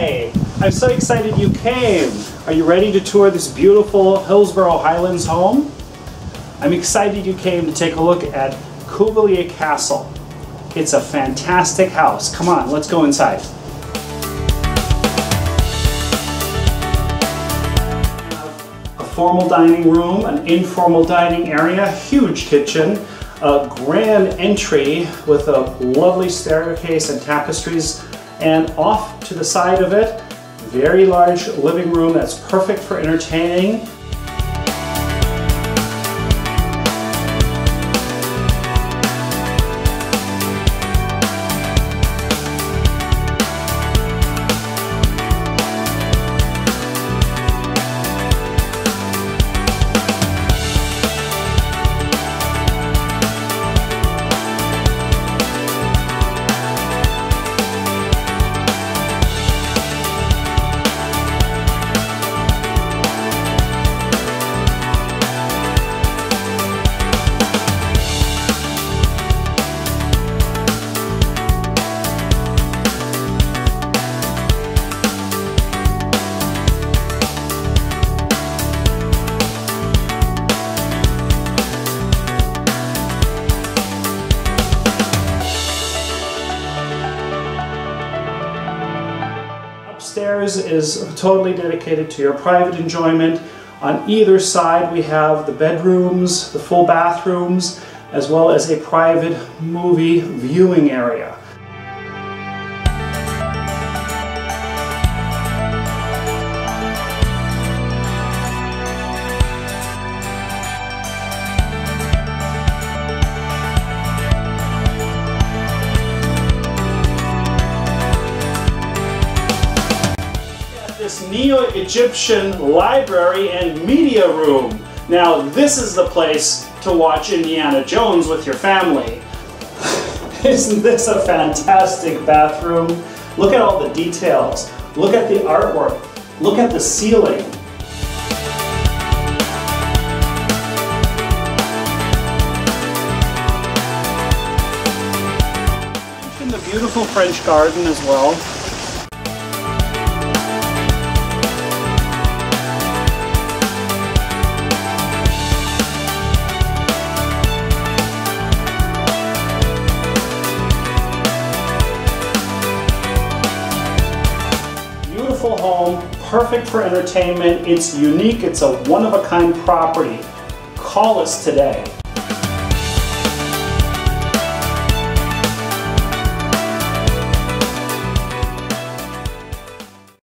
Hi! I'm so excited you came. Are you ready to tour this beautiful Hillsborough Highlands home? I'm excited you came to take a look at Cuvelier Castle. It's a fantastic house. Come on, let's go inside. A formal dining room, an informal dining area, huge kitchen, a grand entry with a lovely staircase and tapestries, and off to the side of it, very large living room that's perfect for entertaining Upstairs is totally dedicated to your private enjoyment. On either side we have the bedrooms, the full bathrooms, as well as a private movie viewing area. This Neo-Egyptian library and media room. Now this is the place to watch Indiana Jones with your family. Isn't this a fantastic bathroom? Look at all the details. Look at the artwork. Look at the ceiling. the beautiful French garden as well. Beautiful home, perfect for entertainment. It's unique. It's a one-of-a-kind property. Call us today.